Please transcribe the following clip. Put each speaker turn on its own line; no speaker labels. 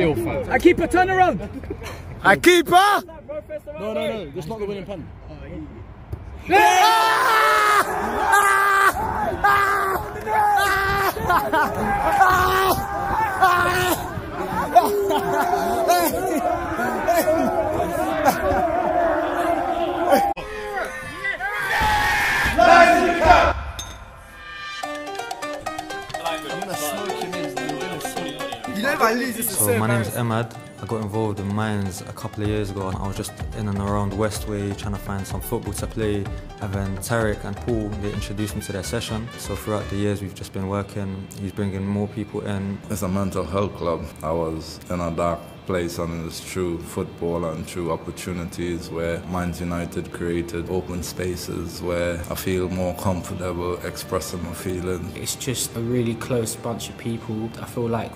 Still fans.
I keep a turn around.
I keeper!
No, no, no. That's not the winning pun. pen.
So my name's Emad. I got involved in Minds a couple of years ago. And I was just in and around Westway trying to find some football to play. And then Tarek and Paul, they introduced me to their session. So throughout the years we've just been working. He's bringing more people in.
It's a mental health club. I was in a dark place and it's true football and true opportunities where Minds United created open spaces where I feel more comfortable expressing my feelings.
It's just a really close bunch of people. I feel like